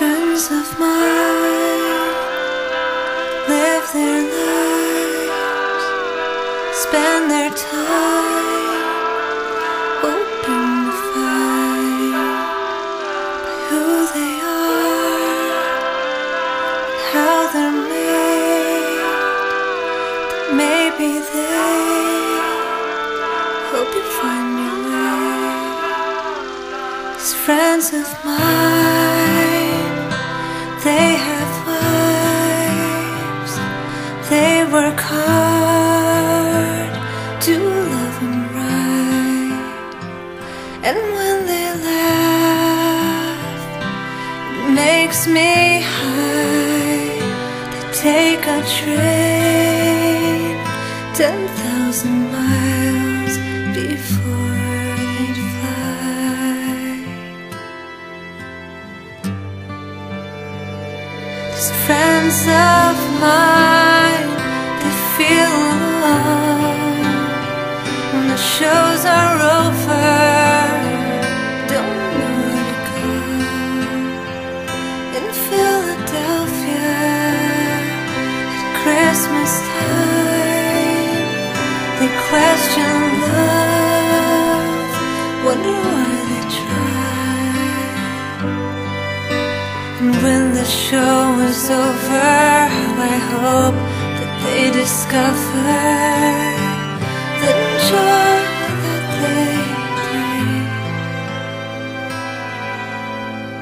friends of mine live their lives, spend their time open to find who they are, how they're made. Maybe they hope you find your way. These friends of mine, they work hard to love and right, and when they laugh, it makes me high. They take a train ten thousand miles before friends of mine, when the shows are over. Don't know where to go. In Philadelphia at Christmas time, they question love, wonder why they try. And when the show is over, I hope that they discover the joy that they bring.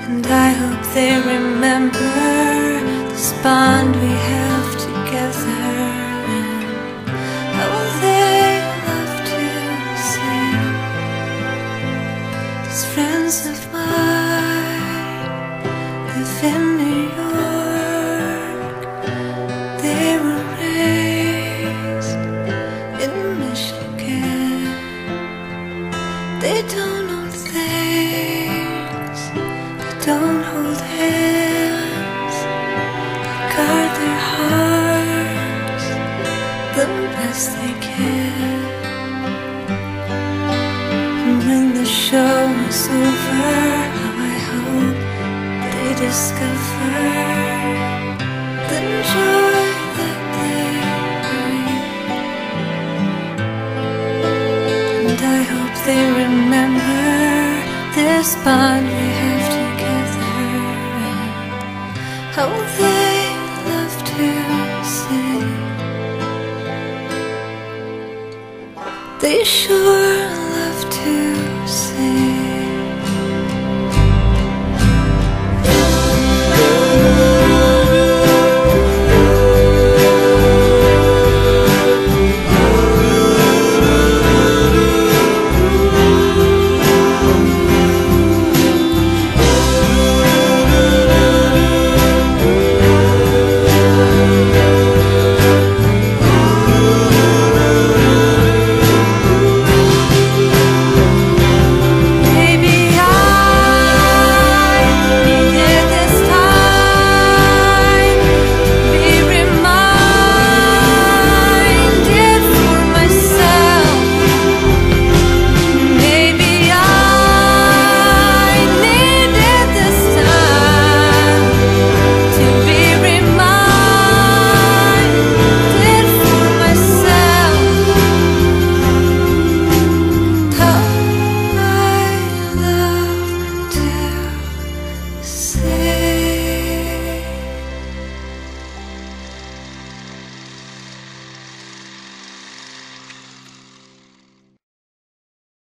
And I hope they remember this bond we have together. And how they love to sing. These friends of mine live in New York. They don't own things. They don't hold hands. They guard their hearts the best they can. And when the show is over, how I hope they discover the joy they remember this bond we have together. And how they love to sing. They sure